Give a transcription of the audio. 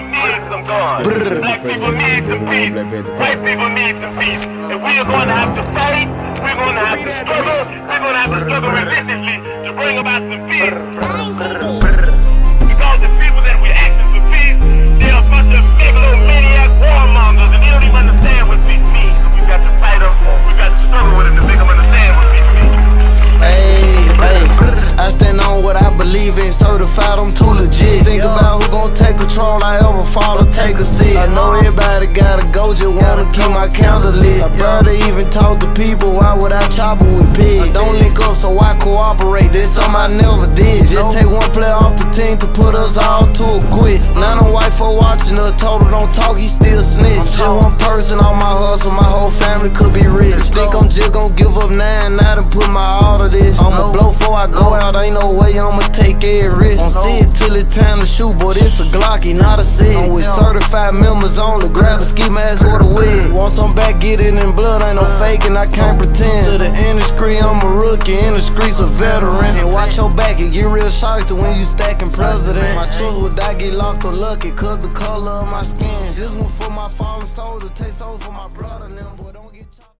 we need some guns. Black people need some peace. White people need some peace. And we are going to have to fight. I'm too legit. Think about who gon' take control, I ever fall or take a seat. I know everybody gotta go, just wanna keep my candle lit. I barely even talk to people, why would I chop it with pigs? I don't link up, so I cooperate, This something I never did. Just take one player off the team to put us all to a quit. Now them white for watching her don't talk, he still snitch. Just one person on my hustle, my whole family could be rich. Think I'm just gon' give up nine, now and put my I go out, ain't no way I'ma take every risk. Don't see it till it's time to shoot, boy, it's a Glocky, not a set. I'm with certified members only, grab the ski mask or the wig. Want some back, get it in blood, ain't no faking, I can't pretend. To the industry, I'm a rookie, in the streets a veteran. And watch your back, it get real shocked to when you stacking president. My truck would die, get locked or lucky, cause the color of my skin. This one for my fallen soldiers, take souls for my brother, them boy, don't but